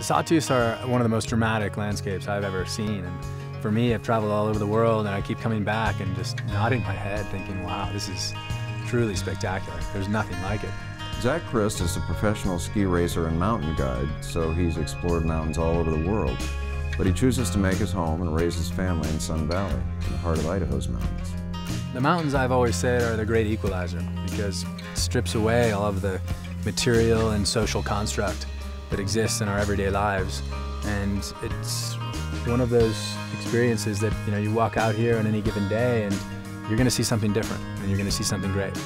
Sawtooths are one of the most dramatic landscapes I've ever seen. And for me, I've traveled all over the world and I keep coming back and just nodding my head thinking, wow, this is truly spectacular. There's nothing like it. Zach Crist is a professional ski racer and mountain guide, so he's explored mountains all over the world. But he chooses to make his home and raise his family in Sun Valley, in the heart of Idaho's mountains. The mountains, I've always said, are the great equalizer because it strips away all of the material and social construct that exists in our everyday lives. And it's one of those experiences that, you know, you walk out here on any given day and you're going to see something different and you're going to see something great.